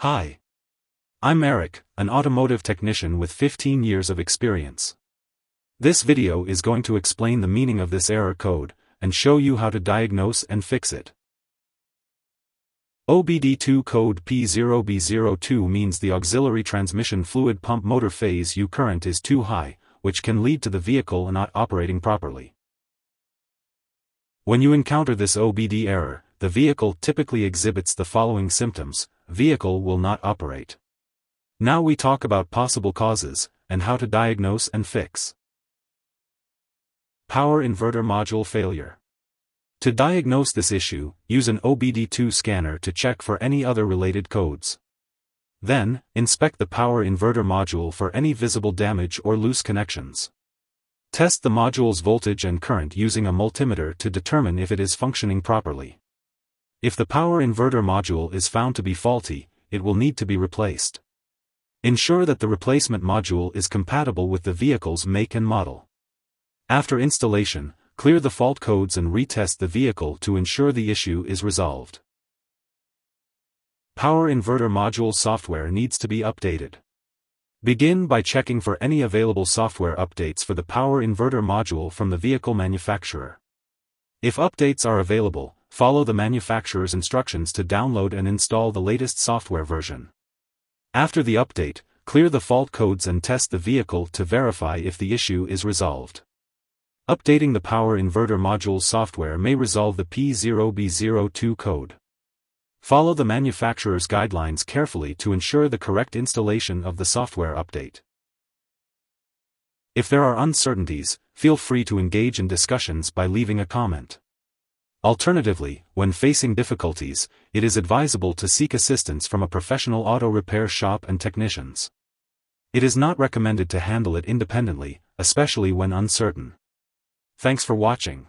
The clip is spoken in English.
Hi. I'm Eric, an automotive technician with 15 years of experience. This video is going to explain the meaning of this error code, and show you how to diagnose and fix it. OBD2 code P0B02 means the auxiliary transmission fluid pump motor phase U current is too high, which can lead to the vehicle not operating properly. When you encounter this OBD error, the vehicle typically exhibits the following symptoms, vehicle will not operate. Now we talk about possible causes, and how to diagnose and fix. Power inverter module failure. To diagnose this issue, use an OBD2 scanner to check for any other related codes. Then, inspect the power inverter module for any visible damage or loose connections. Test the module's voltage and current using a multimeter to determine if it is functioning properly. If the power inverter module is found to be faulty, it will need to be replaced. Ensure that the replacement module is compatible with the vehicle's make and model. After installation, clear the fault codes and retest the vehicle to ensure the issue is resolved. Power inverter module software needs to be updated. Begin by checking for any available software updates for the power inverter module from the vehicle manufacturer. If updates are available, follow the manufacturer's instructions to download and install the latest software version. After the update, clear the fault codes and test the vehicle to verify if the issue is resolved. Updating the power inverter module software may resolve the P0B02 code. Follow the manufacturer's guidelines carefully to ensure the correct installation of the software update. If there are uncertainties, feel free to engage in discussions by leaving a comment. Alternatively, when facing difficulties, it is advisable to seek assistance from a professional auto repair shop and technicians. It is not recommended to handle it independently, especially when uncertain. Thanks for watching.